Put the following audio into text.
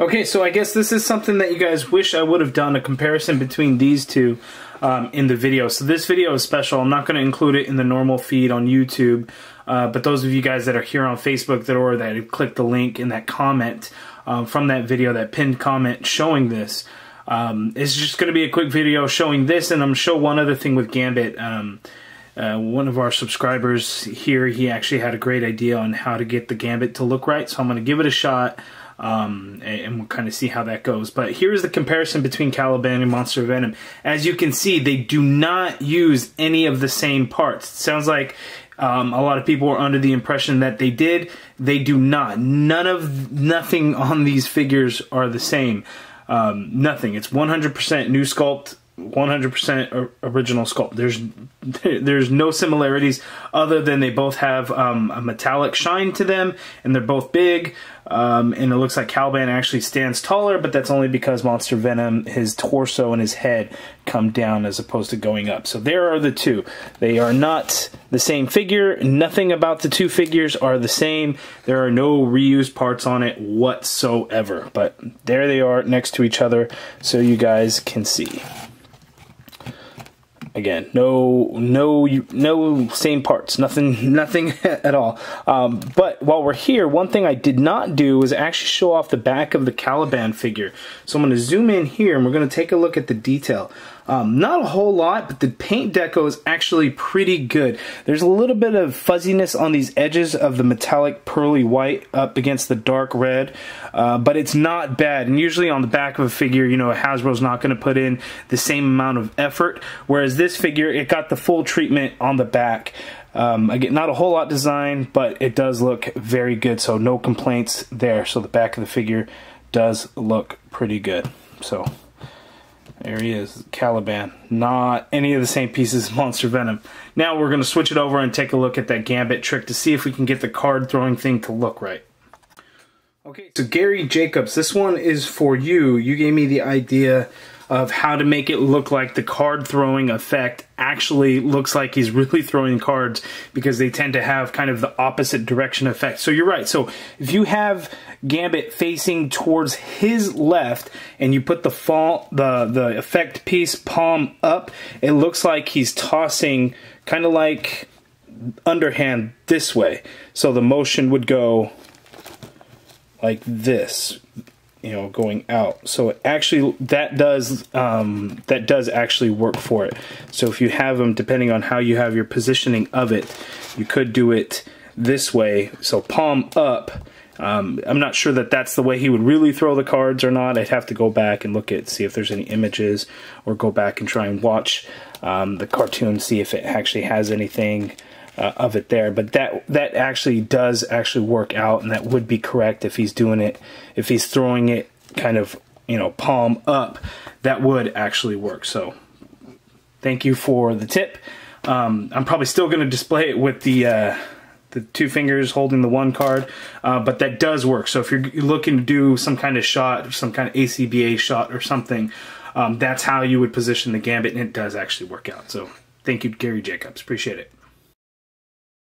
Okay, so I guess this is something that you guys wish I would have done, a comparison between these two um, in the video. So this video is special. I'm not going to include it in the normal feed on YouTube, uh, but those of you guys that are here on Facebook that or that click the link in that comment um, from that video, that pinned comment showing this, um, it's just going to be a quick video showing this, and I'm show one other thing with Gambit. Um, uh, one of our subscribers here, he actually had a great idea on how to get the Gambit to look right, so I'm going to give it a shot. Um, and we'll kind of see how that goes. But here's the comparison between Caliban and Monster Venom. As you can see, they do not use any of the same parts. It sounds like um, a lot of people are under the impression that they did. They do not. None of nothing on these figures are the same. Um, nothing. It's 100% new sculpt 100% original sculpt. There's there's no similarities other than they both have um, a metallic shine to them, and they're both big. Um, and it looks like Caliban actually stands taller, but that's only because Monster Venom, his torso and his head come down as opposed to going up. So there are the two. They are not the same figure. Nothing about the two figures are the same. There are no reused parts on it whatsoever. But there they are next to each other so you guys can see. Again, no, no, no same parts, nothing, nothing at all. Um, but while we're here, one thing I did not do was actually show off the back of the Caliban figure. So I'm going to zoom in here and we're going to take a look at the detail. Um, not a whole lot, but the paint deco is actually pretty good. There's a little bit of fuzziness on these edges of the metallic pearly white up against the dark red, uh, but it's not bad. And usually on the back of a figure, you know, Hasbro's not going to put in the same amount of effort, whereas this figure, it got the full treatment on the back. Um, again, not a whole lot design, but it does look very good, so no complaints there. So the back of the figure does look pretty good. So there he is, Caliban. Not any of the same pieces Monster Venom. Now we're going to switch it over and take a look at that Gambit trick to see if we can get the card throwing thing to look right. Okay, so Gary Jacobs, this one is for you. You gave me the idea of how to make it look like the card throwing effect actually looks like he's really throwing cards because they tend to have kind of the opposite direction effect. So you're right. So if you have Gambit facing towards his left and you put the fall the the effect piece palm up, it looks like he's tossing kind of like underhand this way. So the motion would go like this you know going out. So actually that does um, that does actually work for it. So if you have them depending on how you have your positioning of it you could do it this way. So palm up. Um, I'm not sure that that's the way he would really throw the cards or not. I'd have to go back and look at see if there's any images or go back and try and watch um, the cartoon see if it actually has anything uh, of it there. But that that actually does actually work out, and that would be correct if he's doing it. If he's throwing it kind of you know palm up, that would actually work. So thank you for the tip. Um, I'm probably still going to display it with the. Uh, the two fingers holding the one card, uh, but that does work. So if you're looking to do some kind of shot, some kind of ACBA shot or something, um, that's how you would position the gambit, and it does actually work out. So thank you, Gary Jacobs. Appreciate it.